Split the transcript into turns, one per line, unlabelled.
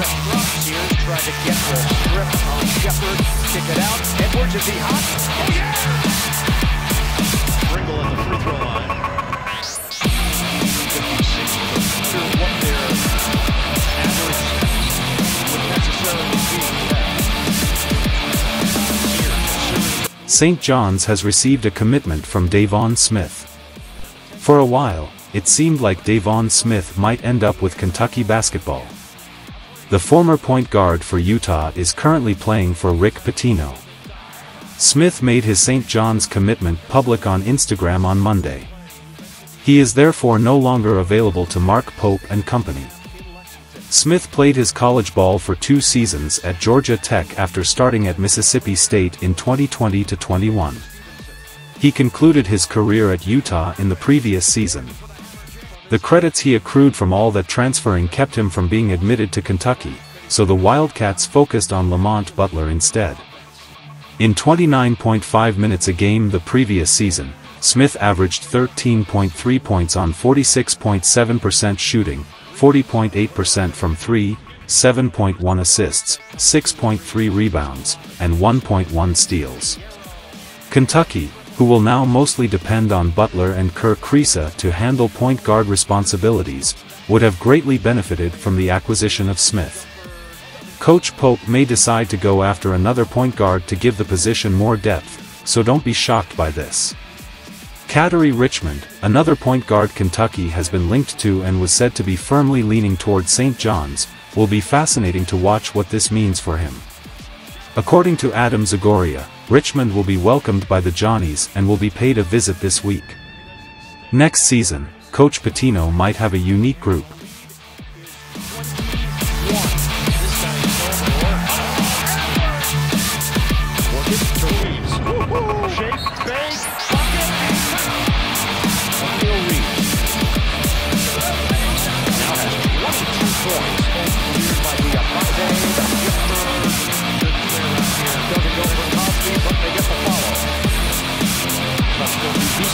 Trying to get the on Shepard. Kick it out. Edwards, is he hot? Oh, yeah!
Pringle at the free throw line.
56. Sure what their average would necessarily be.
St. John's has received a commitment from Deivon Smith. For a while, it seemed like Deivon Smith might end up with Kentucky basketball. The former point guard for Utah is currently playing for Rick Pitino. Smith made his St. John's commitment public on Instagram on Monday. He is therefore no longer available to Mark Pope and company. Smith played his college ball for two seasons at Georgia Tech after starting at Mississippi State in 2020-21. He concluded his career at Utah in the previous season. The credits he accrued from all that transferring kept him from being admitted to Kentucky, so the Wildcats focused on Lamont Butler instead. In 29.5 minutes a game the previous season, Smith averaged 13.3 points on 46.7% shooting, 40.8% from 3, 7.1 assists, 6.3 rebounds, and 1.1 steals. Kentucky, who will now mostly depend on Butler and Kerr Kriisa to handle point guard responsibilities, would have greatly benefited from the acquisition of Smith. Coach Pope may decide to go after another point guard to give the position more depth, so don't be shocked by this. Kadary Richmond, another point guard Kentucky has been linked to and was said to be firmly leaning toward St. John's, will be fascinating to watch what this means for him. According to Adam Zagoria, Richmond will be welcomed by the Johnnies and will be paid a visit this week. Next season, Coach Pitino might have a unique group,